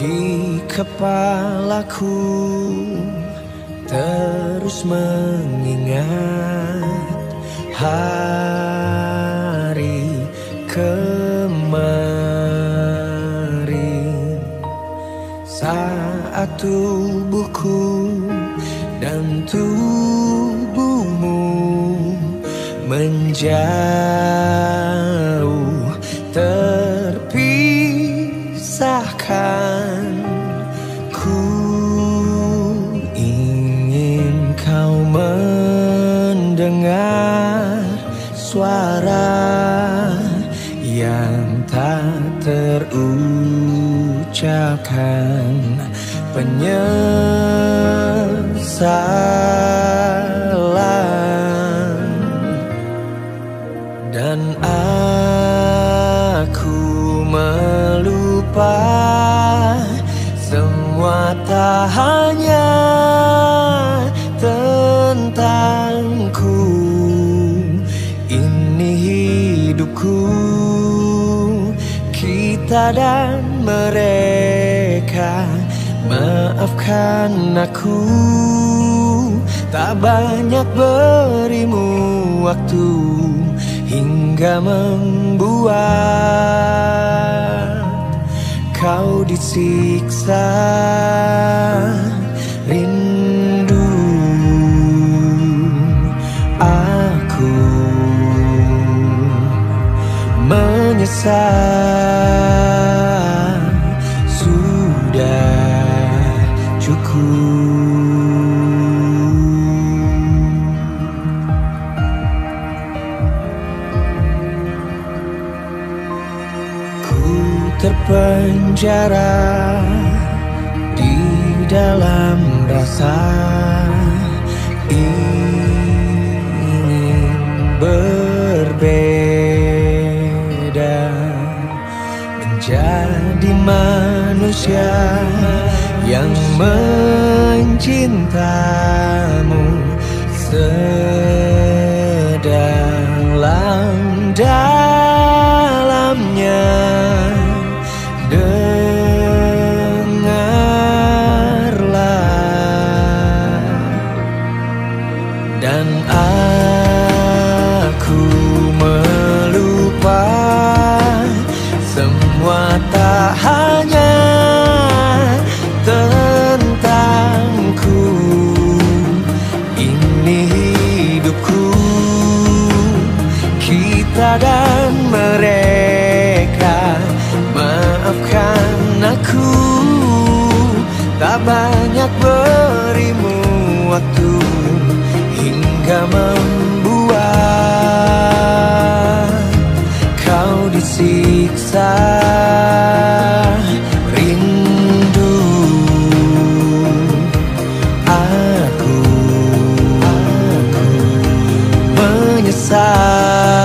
Di kepalaku terus mengingat hari kemarin. Saat tubuhku dan tubuhmu menjauh tak terucapkan penyesalan. Dan aku melupa semua tak hanya tentangku. Ini hidupku kita dan mereka. Maafkan aku tak banyak berimu waktu hingga membuat kau disiksa menyesal. Sudah cukup. Ku terpenjara di dalam rasa ingin manusia yang mencintamu. Sedalam-dalamnya dan mereka Maafkan aku Tak banyak berimu waktu Hingga membuat Kau disiksa Aku, aku menyesal.